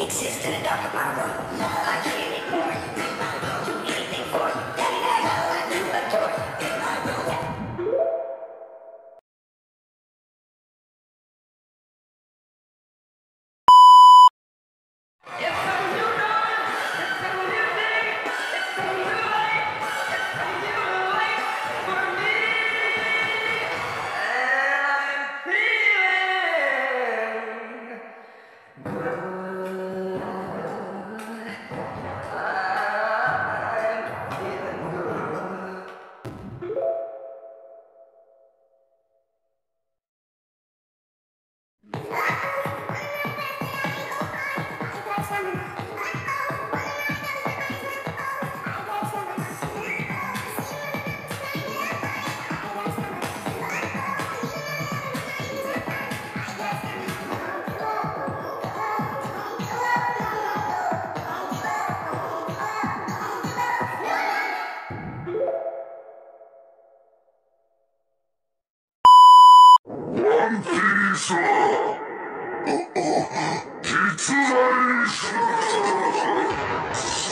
existed in Dark Marvel. ンピースは決断しました。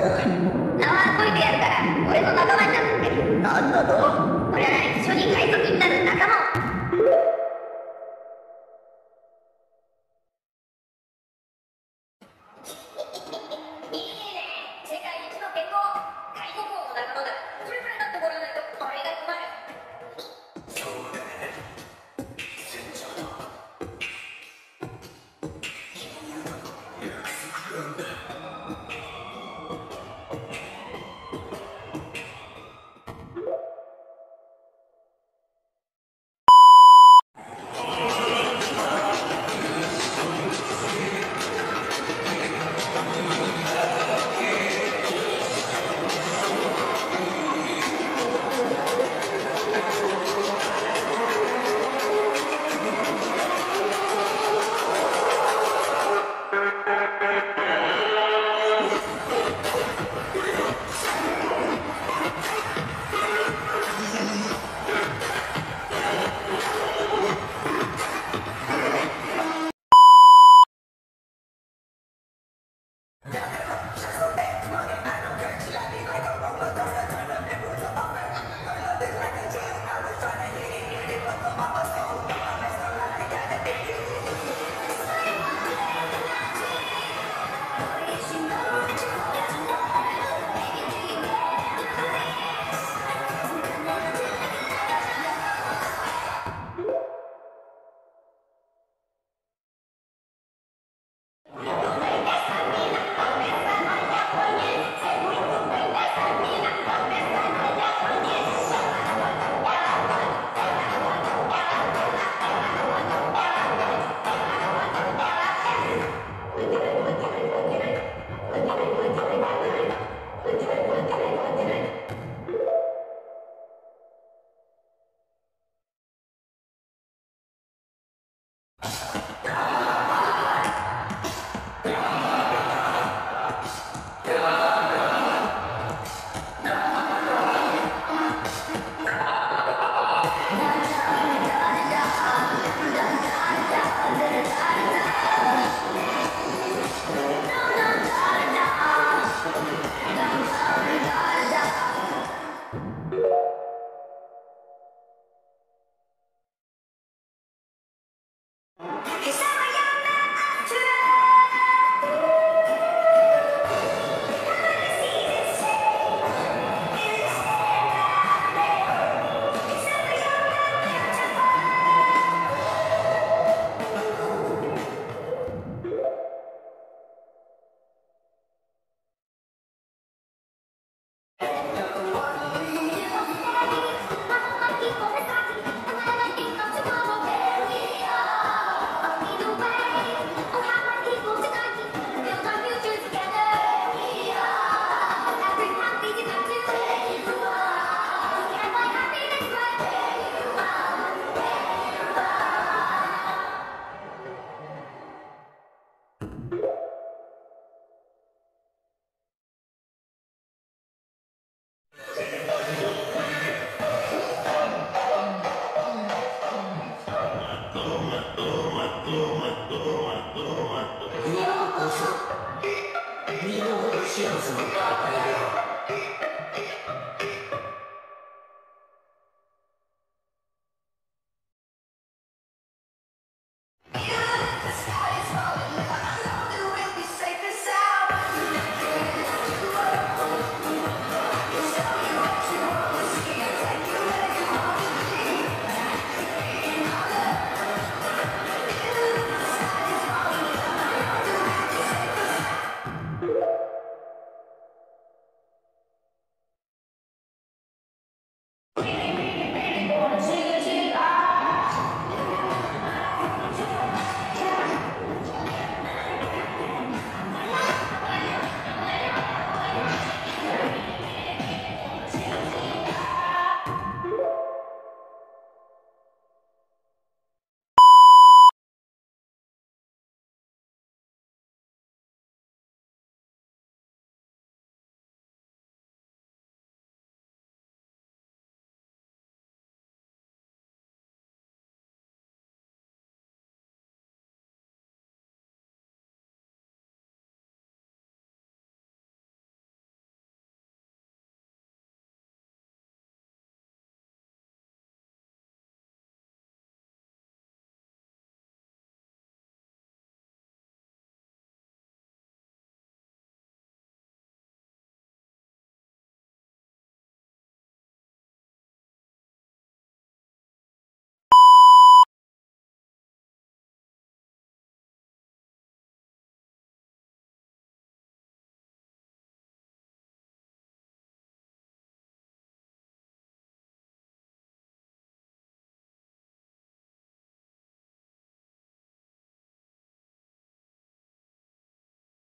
解いてやるから俺の仲間になってくれなんだと俺は一緒に海賊になる